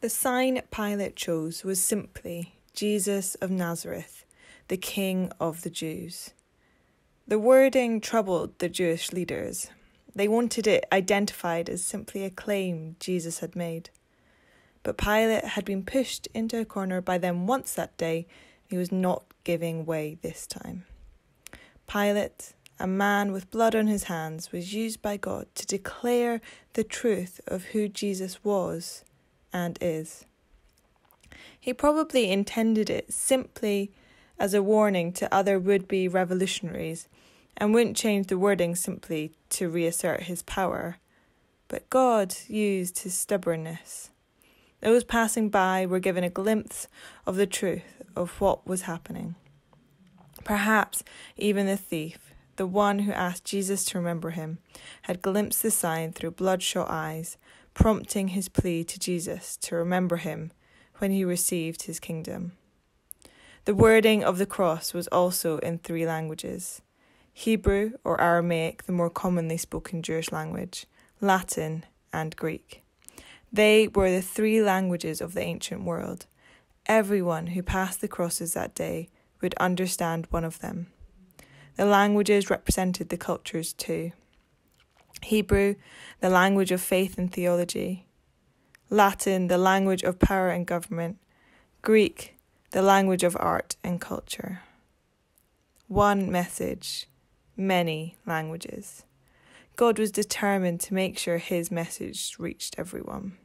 The sign Pilate chose was simply Jesus of Nazareth, the King of the Jews. The wording troubled the Jewish leaders. They wanted it identified as simply a claim Jesus had made. But Pilate had been pushed into a corner by them once that day, he was not giving way this time. Pilate, a man with blood on his hands, was used by God to declare the truth of who Jesus was and is. He probably intended it simply as a warning to other would be revolutionaries and wouldn't change the wording simply to reassert his power. But God used his stubbornness. Those passing by were given a glimpse of the truth of what was happening. Perhaps even the thief, the one who asked Jesus to remember him, had glimpsed the sign through bloodshot eyes, prompting his plea to Jesus to remember him when he received his kingdom. The wording of the cross was also in three languages Hebrew or Aramaic, the more commonly spoken Jewish language, Latin, and Greek. They were the three languages of the ancient world. Everyone who passed the crosses that day would understand one of them. The languages represented the cultures too. Hebrew, the language of faith and theology. Latin, the language of power and government. Greek, the language of art and culture. One message, many languages. God was determined to make sure his message reached everyone.